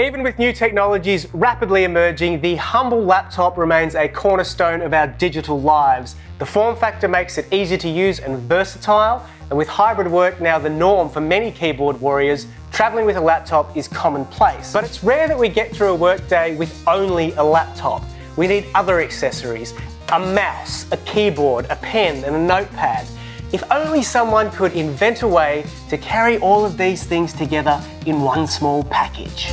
Even with new technologies rapidly emerging, the humble laptop remains a cornerstone of our digital lives. The form factor makes it easy to use and versatile, and with hybrid work now the norm for many keyboard warriors, traveling with a laptop is commonplace. But it's rare that we get through a workday with only a laptop. We need other accessories, a mouse, a keyboard, a pen, and a notepad. If only someone could invent a way to carry all of these things together in one small package.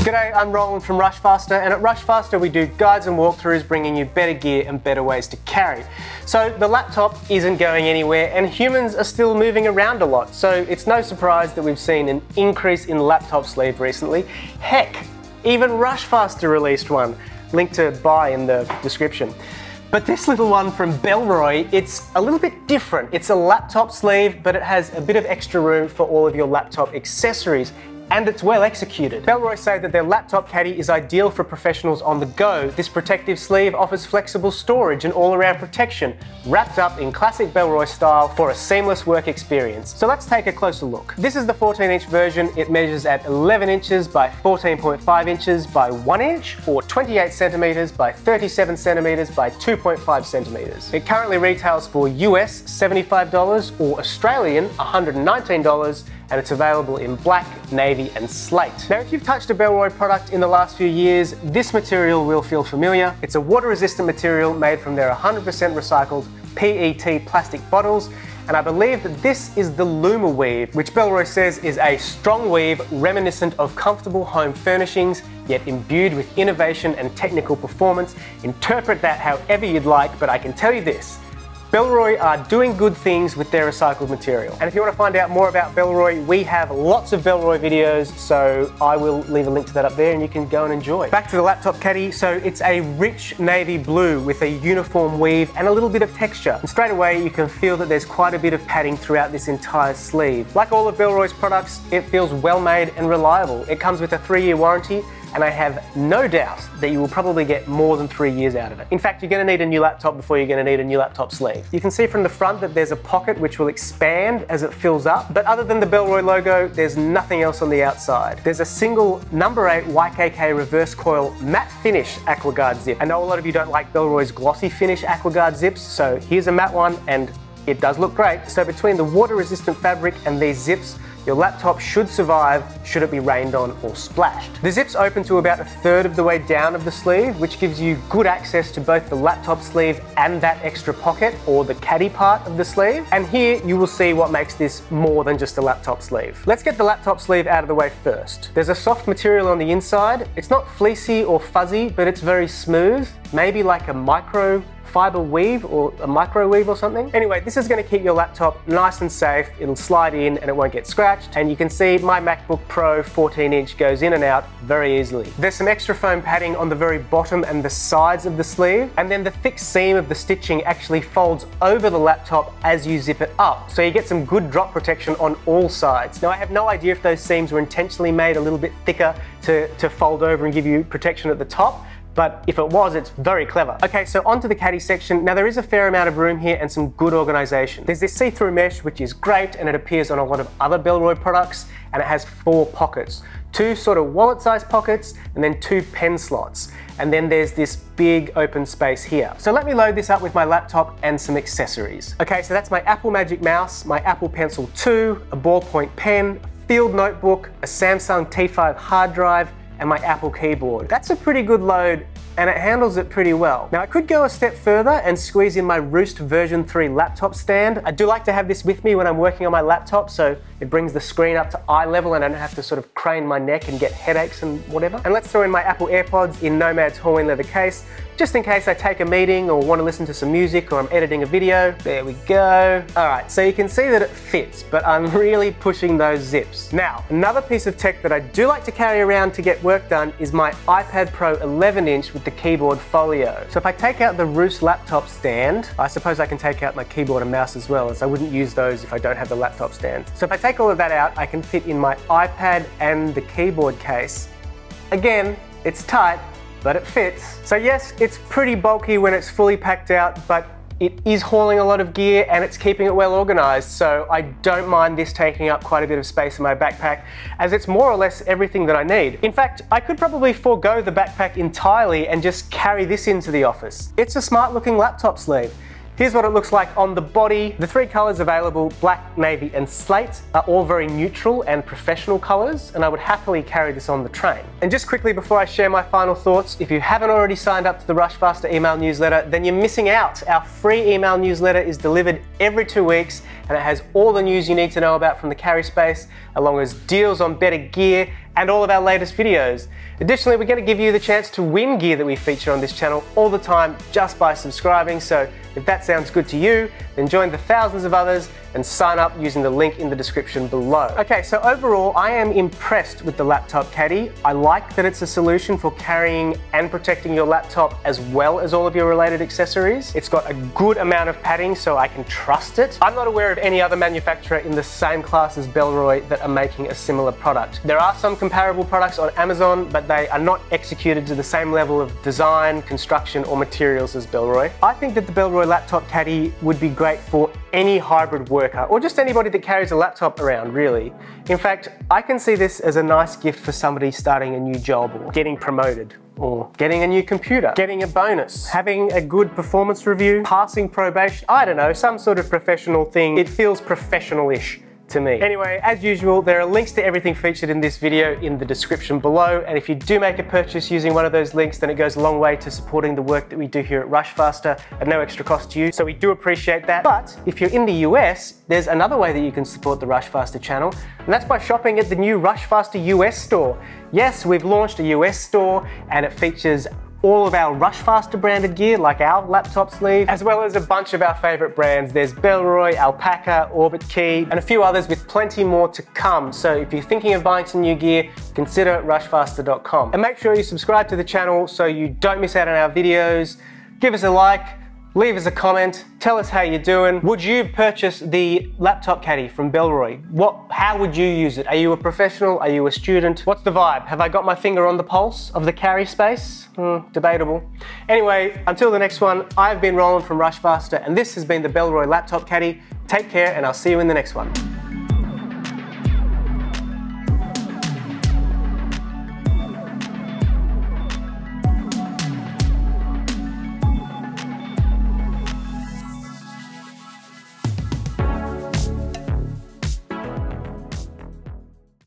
G'day, I'm Roland from Rushfaster, and at Rushfaster we do guides and walkthroughs bringing you better gear and better ways to carry. So the laptop isn't going anywhere and humans are still moving around a lot, so it's no surprise that we've seen an increase in laptop sleeve recently. Heck, even Rushfaster released one. Link to buy in the description. But this little one from Bellroy, it's a little bit different. It's a laptop sleeve, but it has a bit of extra room for all of your laptop accessories and it's well executed. Bellroy say that their laptop caddy is ideal for professionals on the go. This protective sleeve offers flexible storage and all-around protection, wrapped up in classic Bellroy style for a seamless work experience. So let's take a closer look. This is the 14-inch version. It measures at 11 inches by 14.5 inches by 1 inch, or 28 centimeters by 37 centimeters by 2.5 centimeters. It currently retails for US $75 or Australian $119 and it's available in black, navy and slate. Now if you've touched a Bellroy product in the last few years, this material will feel familiar. It's a water resistant material made from their 100% recycled PET plastic bottles and I believe that this is the Luma weave, which Bellroy says is a strong weave reminiscent of comfortable home furnishings, yet imbued with innovation and technical performance. Interpret that however you'd like, but I can tell you this, Bellroy are doing good things with their recycled material. And if you want to find out more about Bellroy, we have lots of Bellroy videos, so I will leave a link to that up there and you can go and enjoy. Back to the laptop caddy, so it's a rich navy blue with a uniform weave and a little bit of texture. And straight away you can feel that there's quite a bit of padding throughout this entire sleeve. Like all of Bellroy's products, it feels well made and reliable. It comes with a three year warranty and I have no doubt that you will probably get more than three years out of it. In fact, you're going to need a new laptop before you're to need a new laptop sleeve. You can see from the front that there's a pocket which will expand as it fills up, but other than the Bellroy logo, there's nothing else on the outside. There's a single number 8 YKK reverse coil matte finish AquaGuard zip. I know a lot of you don't like Bellroy's glossy finish AquaGuard zips, so here's a matte one and it does look great. So between the water resistant fabric and these zips, your laptop should survive should it be rained on or splashed. The zips open to about a third of the way down of the sleeve, which gives you good access to both the laptop sleeve and that extra pocket or the caddy part of the sleeve. And here you will see what makes this more than just a laptop sleeve. Let's get the laptop sleeve out of the way first. There's a soft material on the inside. It's not fleecy or fuzzy, but it's very smooth, maybe like a micro fiber weave or a microwave or something. Anyway, this is gonna keep your laptop nice and safe. It'll slide in and it won't get scratched. And you can see my MacBook Pro 14 inch goes in and out very easily. There's some extra foam padding on the very bottom and the sides of the sleeve. And then the thick seam of the stitching actually folds over the laptop as you zip it up. So you get some good drop protection on all sides. Now I have no idea if those seams were intentionally made a little bit thicker to, to fold over and give you protection at the top but if it was, it's very clever. Okay, so onto the caddy section. Now there is a fair amount of room here and some good organization. There's this see-through mesh, which is great, and it appears on a lot of other Bellroy products, and it has four pockets. Two sort of wallet-sized pockets, and then two pen slots. And then there's this big open space here. So let me load this up with my laptop and some accessories. Okay, so that's my Apple Magic Mouse, my Apple Pencil 2, a ballpoint pen, field notebook, a Samsung T5 hard drive, and my Apple keyboard. That's a pretty good load and it handles it pretty well. Now I could go a step further and squeeze in my Roost version 3 laptop stand. I do like to have this with me when I'm working on my laptop so it brings the screen up to eye level and I don't have to sort of crane my neck and get headaches and whatever. And let's throw in my Apple AirPods in Nomad's Horween leather case just in case I take a meeting or want to listen to some music or I'm editing a video. There we go. All right, so you can see that it fits, but I'm really pushing those zips. Now, another piece of tech that I do like to carry around to get work done is my iPad Pro 11 inch with the keyboard folio. So if I take out the Roost laptop stand, I suppose I can take out my keyboard and mouse as well, as I wouldn't use those if I don't have the laptop stand. So if I take all of that out, I can fit in my iPad and the keyboard case. Again, it's tight, but it fits. So yes, it's pretty bulky when it's fully packed out, but it is hauling a lot of gear and it's keeping it well organized. So I don't mind this taking up quite a bit of space in my backpack as it's more or less everything that I need. In fact, I could probably forego the backpack entirely and just carry this into the office. It's a smart looking laptop sleeve. Here's what it looks like on the body. The three colors available, black, navy, and slate, are all very neutral and professional colors, and I would happily carry this on the train. And just quickly before I share my final thoughts, if you haven't already signed up to the Rush Rushfaster email newsletter, then you're missing out. Our free email newsletter is delivered every two weeks, and it has all the news you need to know about from the carry space, along as deals on better gear and all of our latest videos. Additionally, we're going to give you the chance to win gear that we feature on this channel all the time just by subscribing. So if that sounds good to you, then join the thousands of others and sign up using the link in the description below. Okay, so overall, I am impressed with the Laptop Caddy. I like that it's a solution for carrying and protecting your laptop as well as all of your related accessories. It's got a good amount of padding, so I can trust it. I'm not aware of any other manufacturer in the same class as Bellroy that are making a similar product. There are some comparable products on Amazon, but they are not executed to the same level of design, construction, or materials as Bellroy. I think that the Bellroy Laptop Caddy would be great for any hybrid worker or just anybody that carries a laptop around really. In fact, I can see this as a nice gift for somebody starting a new job or getting promoted or getting a new computer, getting a bonus, having a good performance review, passing probation, I don't know, some sort of professional thing. It feels professional-ish to me. Anyway, as usual, there are links to everything featured in this video in the description below. And if you do make a purchase using one of those links, then it goes a long way to supporting the work that we do here at Rushfaster at no extra cost to you. So we do appreciate that. But if you're in the US, there's another way that you can support the Rushfaster channel, and that's by shopping at the new Rushfaster US store. Yes, we've launched a US store and it features all of our Rushfaster branded gear, like our laptop sleeve, as well as a bunch of our favorite brands. There's Bellroy, Alpaca, Orbitkey, and a few others with plenty more to come. So if you're thinking of buying some new gear, consider rushfaster.com. And make sure you subscribe to the channel so you don't miss out on our videos. Give us a like, leave us a comment, tell us how you're doing. Would you purchase the laptop caddy from Bellroy? What, how would you use it? Are you a professional? Are you a student? What's the vibe? Have I got my finger on the pulse of the carry space? Hmm, debatable. Anyway, until the next one, I've been Roland from Rushfaster and this has been the Bellroy laptop caddy. Take care and I'll see you in the next one.